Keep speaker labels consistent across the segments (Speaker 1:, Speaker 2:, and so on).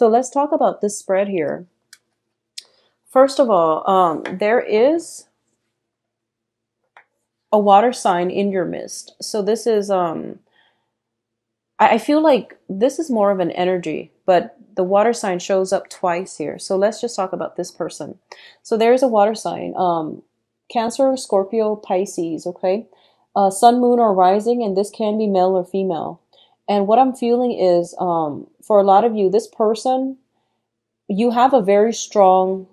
Speaker 1: So let's talk about this spread here. First of all, um, there is a water sign in your mist. So this is um I, I feel like this is more of an energy, but the water sign shows up twice here. So let's just talk about this person. So there's a water sign. Um Cancer, Scorpio, Pisces, okay? Uh, sun, moon, or rising, and this can be male or female. And what I'm feeling is, um, for a lot of you, this person, you have a very strong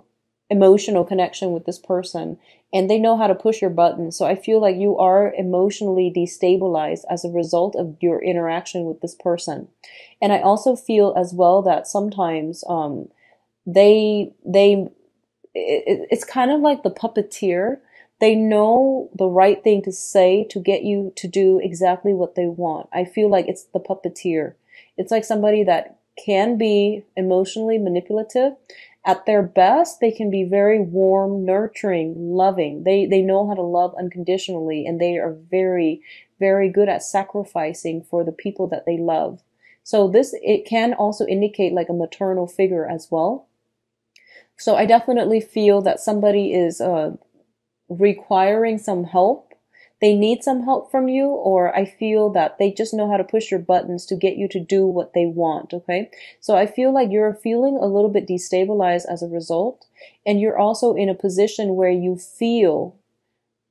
Speaker 1: emotional connection with this person and they know how to push your buttons. So I feel like you are emotionally destabilized as a result of your interaction with this person. And I also feel as well that sometimes um, they they it, it's kind of like the puppeteer. They know the right thing to say to get you to do exactly what they want. I feel like it's the puppeteer. It's like somebody that can be emotionally manipulative at their best, they can be very warm, nurturing, loving. They they know how to love unconditionally and they are very very good at sacrificing for the people that they love. So this it can also indicate like a maternal figure as well. So I definitely feel that somebody is uh, requiring some help they need some help from you or I feel that they just know how to push your buttons to get you to do what they want, okay? So I feel like you're feeling a little bit destabilized as a result and you're also in a position where you feel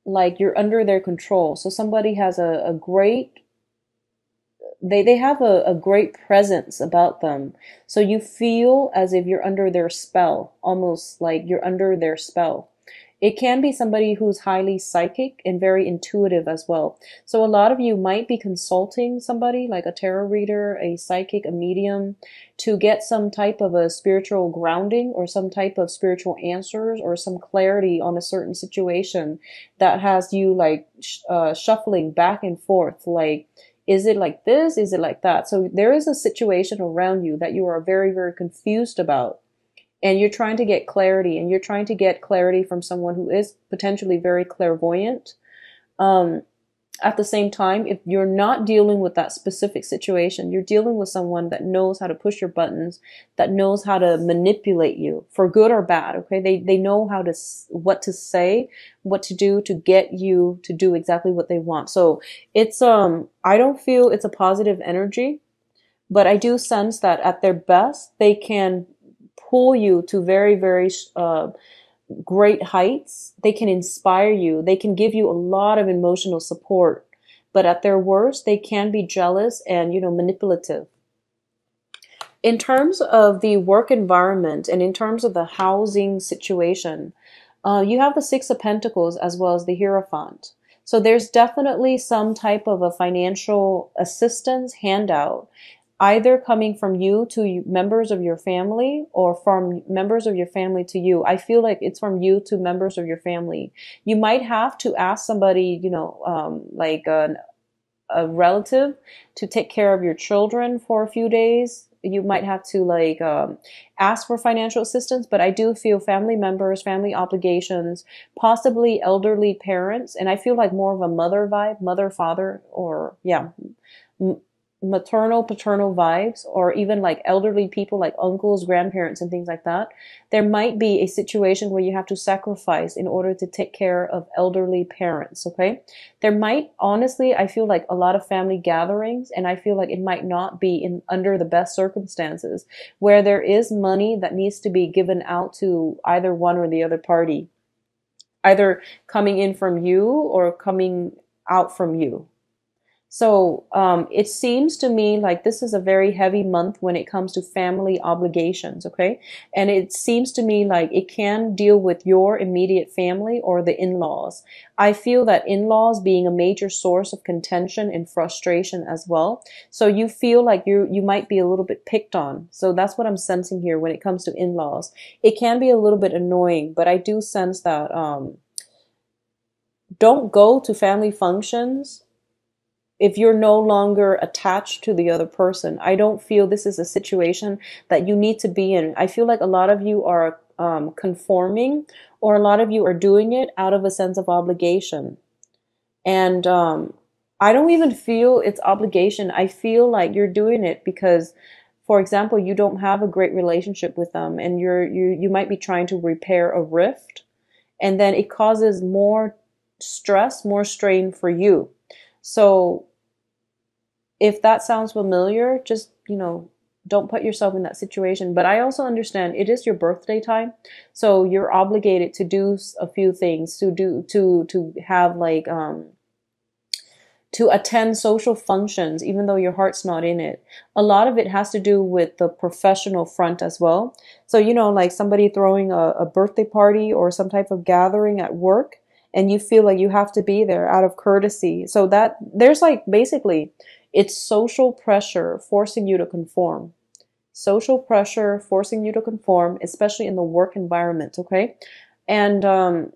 Speaker 1: like you're under their control. So somebody has a, a great they they have a, a great presence about them. So you feel as if you're under their spell, almost like you're under their spell. It can be somebody who's highly psychic and very intuitive as well. So a lot of you might be consulting somebody like a tarot reader, a psychic, a medium to get some type of a spiritual grounding or some type of spiritual answers or some clarity on a certain situation that has you like uh, shuffling back and forth like is it like this? Is it like that? So there is a situation around you that you are very, very confused about and you're trying to get clarity and you're trying to get clarity from someone who is potentially very clairvoyant. Um, at the same time if you're not dealing with that specific situation you're dealing with someone that knows how to push your buttons that knows how to manipulate you for good or bad okay? They they know how to what to say what to do to get you to do exactly what they want. So it's um i don't feel it's a positive energy but i do sense that at their best they can pull you to very, very uh, great heights. They can inspire you. They can give you a lot of emotional support. But at their worst, they can be jealous and, you know, manipulative. In terms of the work environment and in terms of the housing situation, uh, you have the Six of Pentacles as well as the Hierophant. So there's definitely some type of a financial assistance handout either coming from you to members of your family or from members of your family to you. I feel like it's from you to members of your family. You might have to ask somebody, you know, um, like an, a relative to take care of your children for a few days. You might have to like um, ask for financial assistance, but I do feel family members, family obligations, possibly elderly parents, and I feel like more of a mother vibe, mother, father, or yeah, maternal paternal vibes or even like elderly people like uncles grandparents and things like that there might be a situation where you have to sacrifice in order to take care of elderly parents okay? There might honestly i feel like a lot of family gatherings and i feel like it might not be in under the best circumstances where there is money that needs to be given out to either one or the other party either coming in from you or coming out from you so um, it seems to me like this is a very heavy month when it comes to family obligations, okay? And it seems to me like it can deal with your immediate family or the in-laws. I feel that in-laws being a major source of contention and frustration as well. So you feel like you you might be a little bit picked on. So that's what I'm sensing here when it comes to in-laws. It can be a little bit annoying, but I do sense that um, don't go to family functions if you're no longer attached to the other person. I don't feel this is a situation that you need to be in. I feel like a lot of you are um, conforming or a lot of you are doing it out of a sense of obligation. And um, I don't even feel it's obligation. I feel like you're doing it because for example, you don't have a great relationship with them and you're, you, you might be trying to repair a rift and then it causes more stress, more strain for you. So if that sounds familiar, just, you know, don't put yourself in that situation. But I also understand it is your birthday time, so you're obligated to do a few things to do to to have like um to attend social functions, even though your heart's not in it. A lot of it has to do with the professional front as well. So, you know, like somebody throwing a, a birthday party or some type of gathering at work, and you feel like you have to be there out of courtesy. So that there's like basically it's social pressure forcing you to conform. Social pressure forcing you to conform, especially in the work environment, okay? And um,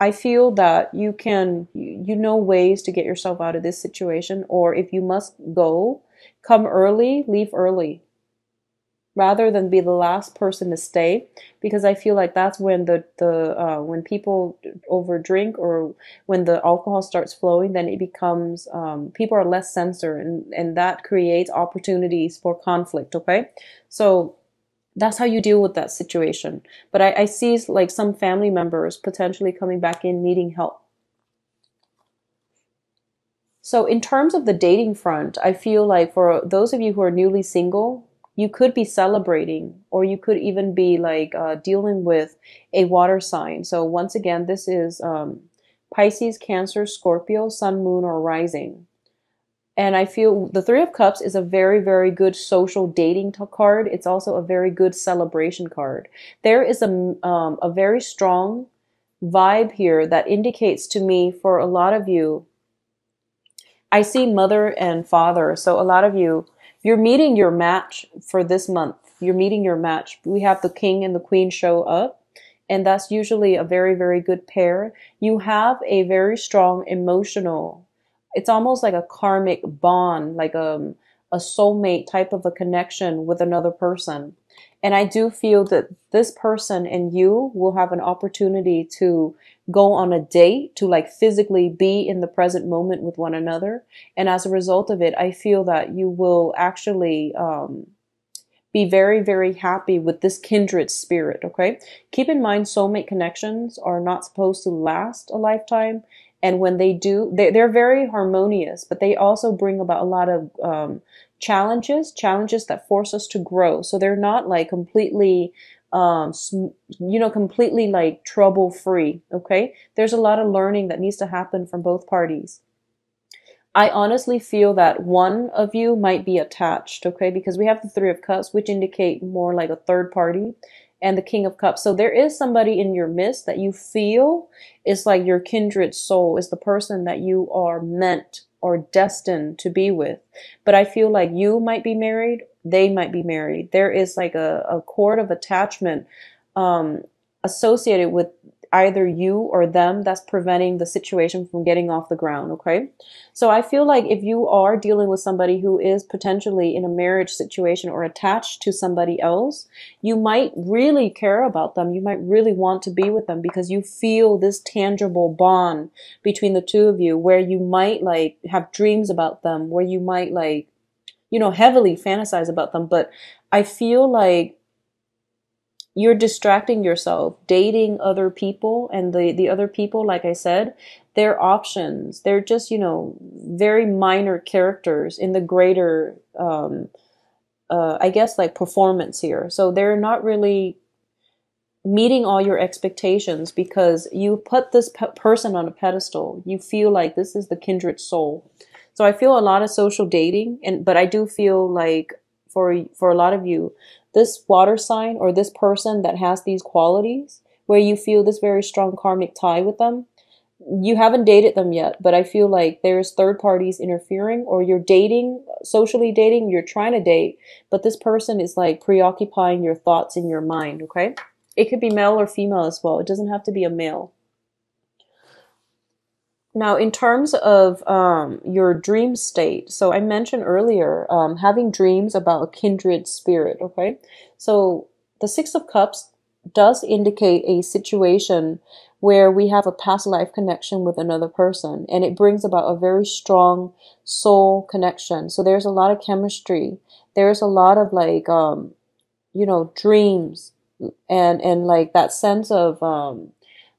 Speaker 1: I feel that you can, you know, ways to get yourself out of this situation, or if you must go, come early, leave early rather than be the last person to stay because i feel like that's when the the uh, when people over drink or when the alcohol starts flowing then it becomes um, people are less censored and and that creates opportunities for conflict okay so that's how you deal with that situation. But I, I see like some family members potentially coming back in needing help. So, in terms of the dating front, I feel like for those of you who are newly single, you could be celebrating, or you could even be like uh, dealing with a water sign. So, once again, this is um, Pisces, Cancer, Scorpio, Sun, Moon, or Rising. And I feel the Three of Cups is a very, very good social dating card. It's also a very good celebration card. There is a, um, a very strong vibe here that indicates to me for a lot of you, I see mother and father. So a lot of you, you're meeting your match for this month. You're meeting your match. We have the king and the queen show up. And that's usually a very, very good pair. You have a very strong emotional it's almost like a karmic bond, like a, um, a soulmate type of a connection with another person. And I do feel that this person and you will have an opportunity to go on a date, to like physically be in the present moment with one another. And as a result of it, I feel that you will actually, um, be very, very happy with this kindred spirit, okay? Keep in mind, soulmate connections are not supposed to last a lifetime and when they do they're, very harmonious but they also bring about a lot of um, challenges challenges that force us to grow so they're not like completely um, you know completely like trouble free okay there's a lot of learning that needs to happen from both parties I honestly feel that one of you might be attached, okay? Because we have the Three of Cups, which indicate more like a third party and the King of Cups. So there is somebody in your midst that you feel is like your kindred soul, is the person that you are meant or destined to be with. But I feel like you might be married, they might be married. There is like a, a cord of attachment um, associated with either you or them that's preventing the situation from getting off the ground, okay? So I feel like if you are dealing with somebody who is potentially in a marriage situation or attached to somebody else, you might really care about them. You might really want to be with them because you feel this tangible bond between the two of you where you might like have dreams about them, where you might like, you know, heavily fantasize about them. But I feel like you're distracting yourself dating other people and the the other people like i said they're options they're just you know very minor characters in the greater um uh, i guess like performance here so they're not really meeting all your expectations because you put this pe- person on a pedestal you feel like this is the kindred soul so i feel a lot of social dating and but i do feel like for for a lot of you this water sign or this person that has these qualities where you feel this very strong karmic tie with them you haven't dated them yet but i feel like there's third parties interfering or you're dating socially dating you're trying to date but this person is like preoccupying your thoughts in your mind okay? It could be male or female as well. It doesn't have to be a male now, in terms of um, your dream state, so I mentioned earlier um, having dreams about a kindred spirit, okay? So the Six of Cups does indicate a situation where we have a past life connection with another person and it brings about a very strong soul connection. So there's a lot of chemistry there's a lot of like um you know dreams and and like that sense of um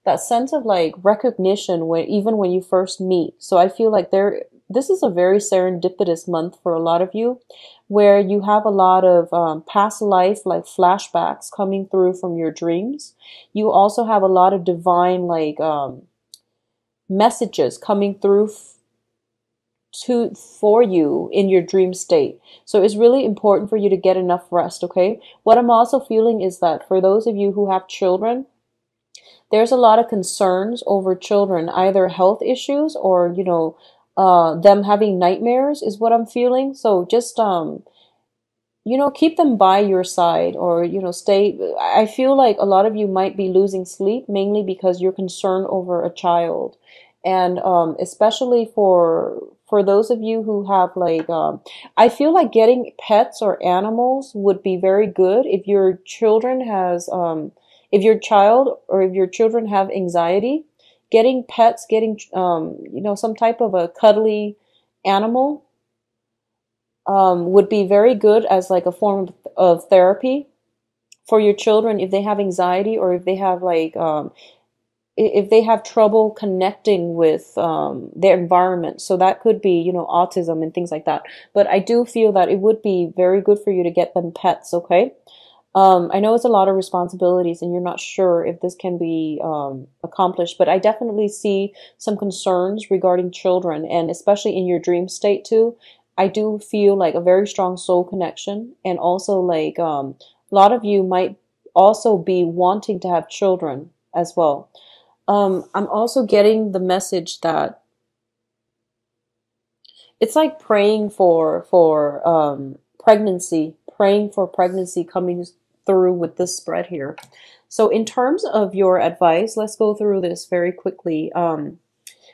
Speaker 1: that sense of like recognition when even when you first meet. So i feel like there this is a very serendipitous month for a lot of you where you have a lot of um, past life like flashbacks coming through from your dreams. You also have a lot of divine like um, messages coming through to for you in your dream state. So it's really important for you to get enough rest okay? What i'm also feeling is that for those of you who have children there's a lot of concerns over children either health issues or you know uh, them having nightmares is what I'm feeling. So just um, you know, keep them by your side, or you know, stay. I feel like a lot of you might be losing sleep mainly because you're concerned over a child, and um, especially for for those of you who have like, um, I feel like getting pets or animals would be very good if your children has um, if your child or if your children have anxiety getting pets, getting um, you know some type of a cuddly animal um, would be very good as like a form of, therapy for your children if they have anxiety or if they have like um, if they have trouble connecting with um, their environment. So that could be you know autism and things like that. But i do feel that it would be very good for you to get them pets okay um, I know it's a lot of responsibilities, and you're not sure if this can be um, accomplished, but I definitely see some concerns regarding children, and especially in your dream state too. I do feel like a very strong soul connection, and also like um, a lot of you might also be wanting to have children as well. Um, I'm also getting the message that it's like praying for for um, pregnancy, praying for pregnancy coming through with this spread here. So in terms of your advice, let's go through this very quickly. Um,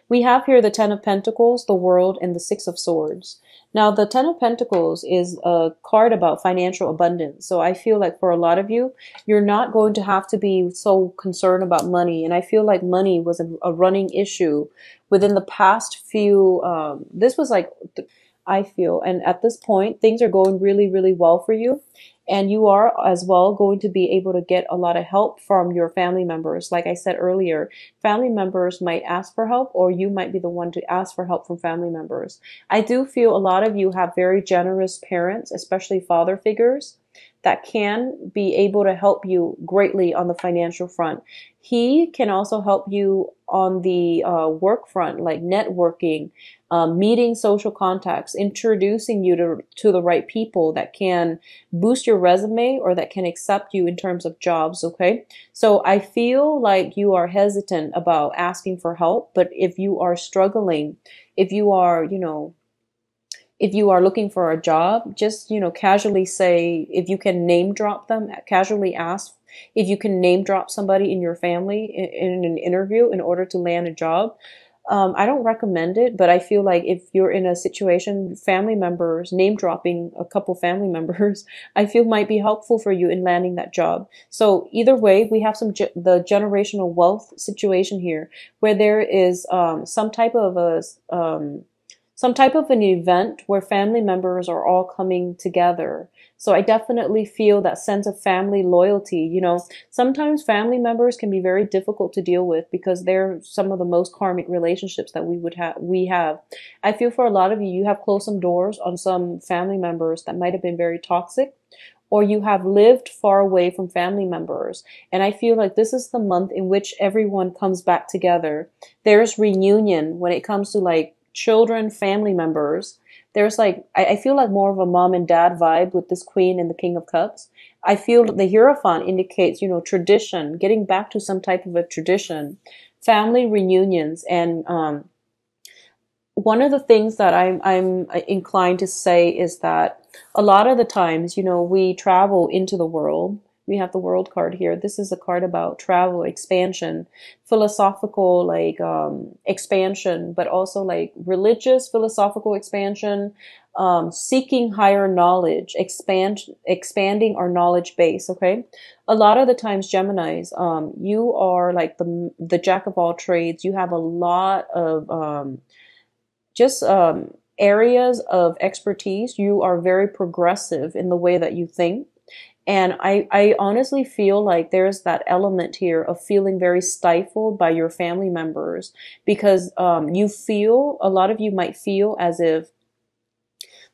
Speaker 1: we have here the Ten of Pentacles, the World, and the Six of Swords. Now, the Ten of Pentacles is a card about financial abundance. So I feel like for a lot of you, you're not going to have to be so concerned about money. And I feel like money was a, a running issue within the past few, um, this was like, I feel, and at this point, things are going really, really well for you and you are as well going to be able to get a lot of help from your family members. Like I said earlier, family members might ask for help or you might be the one to ask for help from family members. I do feel a lot of you have very generous parents, especially father figures that can be able to help you greatly on the financial front. He can also help you on the uh, work front, like networking, um, meeting social contacts, introducing you to, to the right people that can boost your resume or that can accept you in terms of jobs. Okay. So I feel like you are hesitant about asking for help, but if you are struggling, if you are, you know, if you are looking for a job, just, you know, casually say, if you can name drop them, casually ask if you can name drop somebody in your family in, in an interview in order to land a job. Um, I don't recommend it, but I feel like if you're in a situation, family members, name dropping a couple family members, I feel might be helpful for you in landing that job. So either way, we have some ge- the generational wealth situation here, where there is um, some type of a um, some type of an event where family members are all coming together. So I definitely feel that sense of family loyalty. You know, sometimes family members can be very difficult to deal with because they're some of the most karmic relationships that we would have, we have. I feel for a lot of you, you have closed some doors on some family members that might have been very toxic or you have lived far away from family members. And I feel like this is the month in which everyone comes back together. There's reunion when it comes to like children, family members. There's like, I, I, feel like more of a mom and dad vibe with this queen and the king of cups. I feel the Hierophant indicates, you know, tradition, getting back to some type of a tradition, family reunions. And, um, one of the things that I'm, I'm inclined to say is that a lot of the times, you know, we travel into the world we have the world card here. This is a card about travel, expansion, philosophical like um, expansion, but also like religious philosophical expansion, um, seeking higher knowledge, expand expanding our knowledge base. Okay, a lot of the times, Gemini's, um, you are like the the jack of all trades. You have a lot of um, just um, areas of expertise, you are very progressive in the way that you think. And I, I honestly feel like there's that element here of feeling very stifled by your family members because um, you feel, a lot of you might feel as if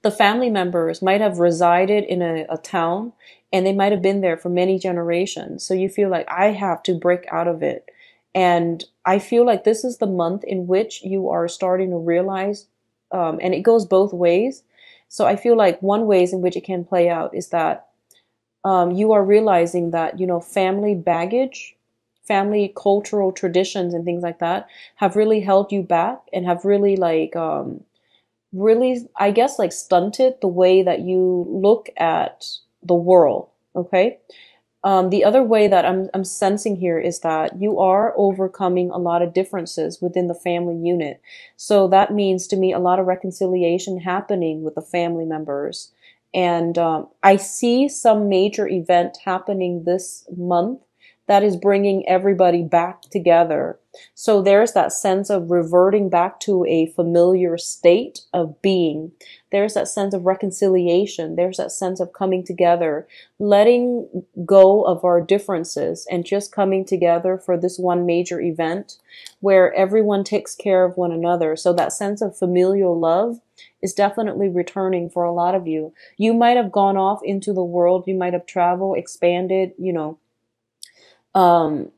Speaker 1: the family members might have resided in a, a town and they might have been there for many generations. So you feel like I have to break out of it. And I feel like this is the month in which you are starting to realize, um, and it goes both ways. So I feel like one ways in which it can play out is that um, you are realizing that you know family baggage, family cultural traditions, and things like that have really held you back and have really like um, really I guess like stunted the way that you look at the world. Okay. Um, the other way that I'm, I'm sensing here is that you are overcoming a lot of differences within the family unit. So that means to me a lot of reconciliation happening with the family members. And um, I see some major event happening this month that is bringing everybody back together. So there's that sense of reverting back to a familiar state of being. There's that sense of reconciliation. There's that sense of coming together, letting go of our differences and just coming together for this one major event where everyone takes care of one another. So that sense of familial love is definitely returning for a lot of you. You might have gone off into the world. You might have traveled, expanded, you know, um,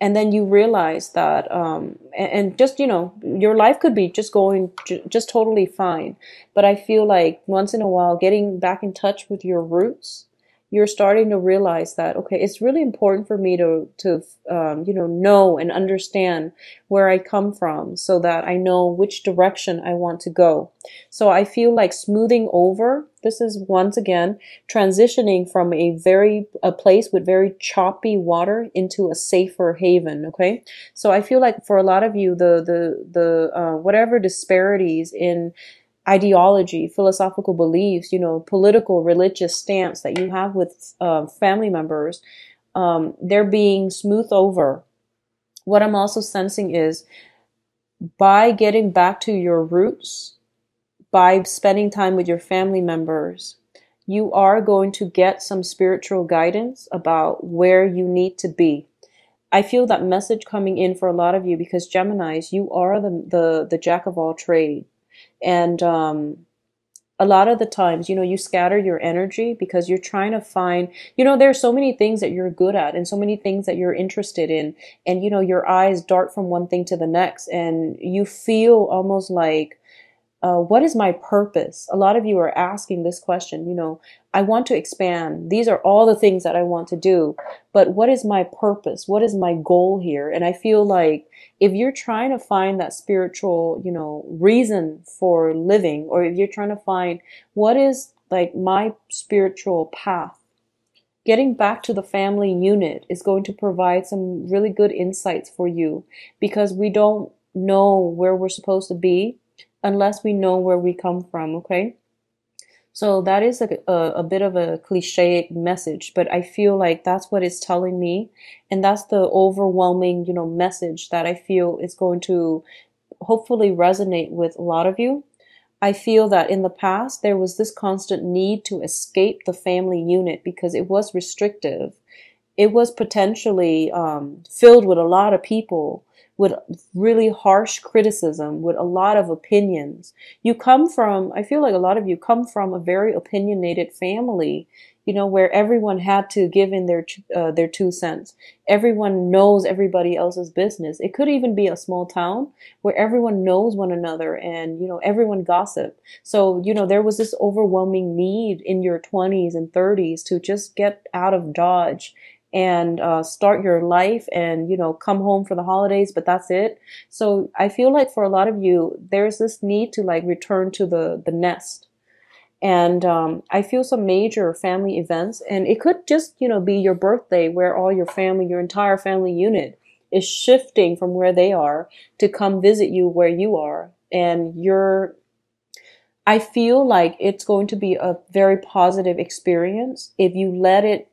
Speaker 1: and then you realize that, um, and, and, just, you know, your life could be just going j- just totally fine. But I feel like once in a while, getting back in touch with your roots you're starting to realize that okay it's really important for me to to um, you know know and understand where i come from so that i know which direction i want to go. So i feel like smoothing over this is once again transitioning from a very a place with very choppy water into a safer haven okay? So i feel like for a lot of you the the the uh, whatever disparities in ideology, philosophical beliefs, you know, political, religious stance that you have with uh, family members, um, they're being smoothed over. What I'm also sensing is by getting back to your roots, by spending time with your family members, you are going to get some spiritual guidance about where you need to be. I feel that message coming in for a lot of you because Geminis, you are the, the, the jack of all trades and um, a lot of the times, you know, you scatter your energy because you're trying to find, you know, there are so many things that you're good at and so many things that you're interested in. And, you know, your eyes dart from one thing to the next and you feel almost like, uh, what is my purpose? A lot of you are asking this question, you know, I want to expand. These are all the things that I want to do, but what is my purpose? What is my goal here? And I feel like if you're trying to find that spiritual, you know, reason for living, or if you're trying to find what is like my spiritual path, getting back to the family unit is going to provide some really good insights for you because we don't know where we're supposed to be unless we know where we come from, okay? So that is a, a, a, bit of a cliche message, but I feel like that's what it's telling me. And that's the overwhelming, you know, message that I feel is going to hopefully resonate with a lot of you. I feel that in the past, there was this constant need to escape the family unit because it was restrictive. It was potentially um, filled with a lot of people with really harsh criticism, with a lot of opinions. You come from, I feel like a lot of you come from a very opinionated family, you know, where everyone had to give in their uh, their two cents. Everyone knows everybody else's business. It could even be a small town where everyone knows one another and you know everyone gossip. So you know there was this overwhelming need in your 20s and 30s to just get out of Dodge and uh, start your life and you know come home for the holidays but that's it. So i feel like for a lot of you there's this need to like return to the the nest. And um, i feel some major family events and it could just you know be your birthday where all your family your entire family unit is shifting from where they are to come visit you where you are. And you're I feel like it's going to be a very positive experience if you let it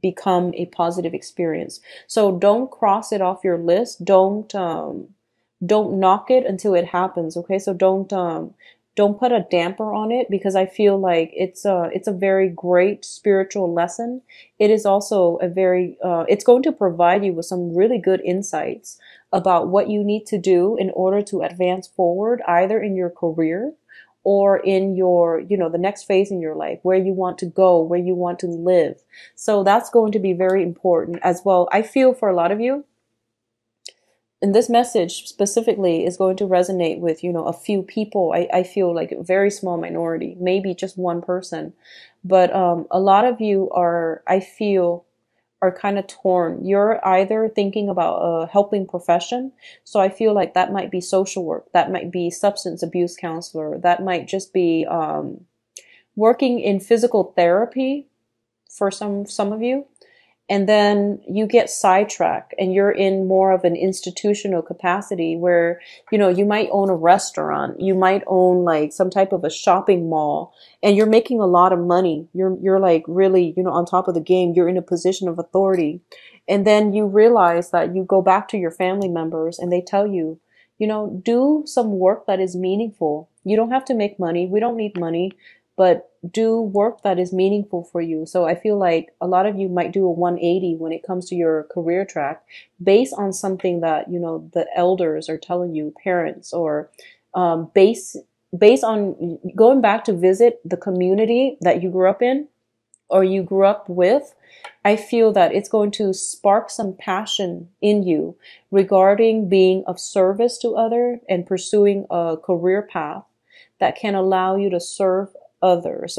Speaker 1: become a positive experience. So don't cross it off your list. Don't um, don't knock it until it happens. Okay. So don't, um, don't put a damper on it because I feel like it's a it's a very great spiritual lesson. It is also a very uh, it's going to provide you with some really good insights about what you need to do in order to advance forward, either in your career or in your you know the next phase in your life where you want to go where you want to live. So that's going to be very important as well. I feel for a lot of you and this message specifically is going to resonate with you know a few people. I, I feel like a very small minority maybe just one person. But um, a lot of you are i feel are kind of torn. You're either thinking about a helping profession so i feel like that might be social work that might be substance abuse counselor that might just be um, working in physical therapy for some some of you and then you get sidetracked and you're in more of an institutional capacity where you know you might own a restaurant you might own like some type of a shopping mall and you're making a lot of money. You're you're like really you know on top of the game. You're in a position of authority. And then you realize that you go back to your family members and they tell you you know do some work that is meaningful. You don't have to make money. We don't need money but do work that is meaningful for you. So I feel like a lot of you might do a 180 when it comes to your career track based on something that, you know, the elders are telling you, parents, or um, base, based on going back to visit the community that you grew up in or you grew up with. I feel that it's going to spark some passion in you regarding being of service to other and pursuing a career path that can allow you to serve others